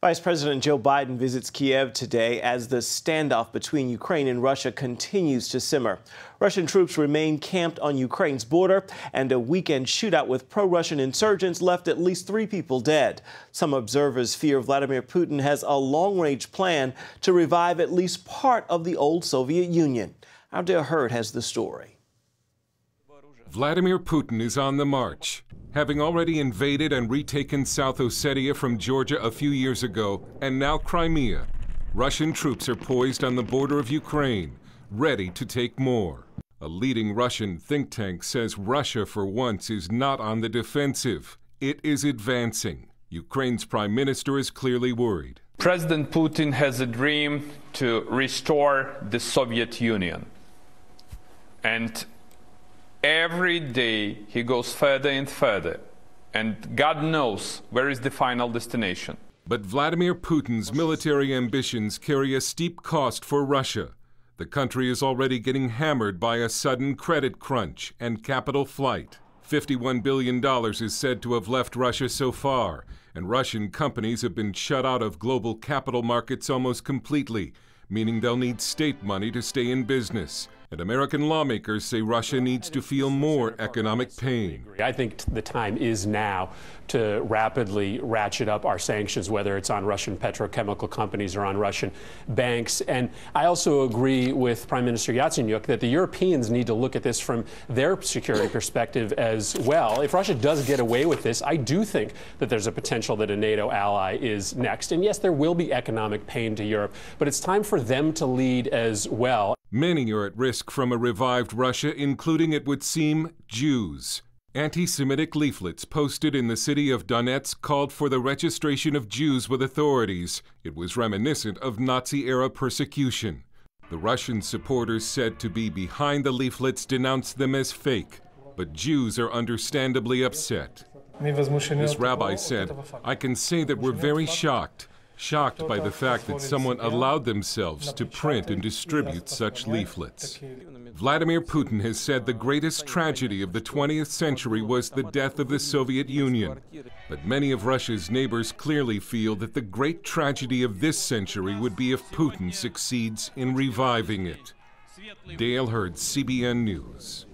Vice President Joe Biden visits Kiev today as the standoff between Ukraine and Russia continues to simmer. Russian troops remain camped on Ukraine's border, and a weekend shootout with pro Russian insurgents left at least three people dead. Some observers fear Vladimir Putin has a long range plan to revive at least part of the old Soviet Union. our Dale Hurd has the story. Vladimir Putin is on the march having already invaded and retaken South Ossetia from Georgia a few years ago, and now Crimea. Russian troops are poised on the border of Ukraine, ready to take more. A leading Russian think tank says Russia, for once, is not on the defensive. It is advancing. Ukraine's prime minister is clearly worried. President Putin has a dream to restore the Soviet Union. And every day he goes further and further, and God knows where is the final destination. But Vladimir Putin's military ambitions carry a steep cost for Russia. The country is already getting hammered by a sudden credit crunch and capital flight. $51 billion is said to have left Russia so far, and Russian companies have been shut out of global capital markets almost completely, meaning they'll need state money to stay in business. And American lawmakers say Russia needs to feel more economic pain. I think the time is now to rapidly ratchet up our sanctions, whether it's on Russian petrochemical companies or on Russian banks. And I also agree with Prime Minister Yatsenyuk that the Europeans need to look at this from their security perspective as well. If Russia does get away with this, I do think that there's a potential that a NATO ally is next. And yes, there will be economic pain to Europe, but it's time for them to lead as well. Many are at risk from a revived Russia, including, it would seem, Jews. Anti Semitic leaflets posted in the city of Donetsk called for the registration of Jews with authorities. It was reminiscent of Nazi era persecution. The Russian supporters said to be behind the leaflets denounced them as fake, but Jews are understandably upset. This rabbi said, I can say that we're very shocked shocked by the fact that someone allowed themselves to print and distribute such leaflets. Vladimir Putin has said the greatest tragedy of the 20th century was the death of the Soviet Union. But many of Russia's neighbors clearly feel that the great tragedy of this century would be if Putin succeeds in reviving it. Dale Hurd, CBN News.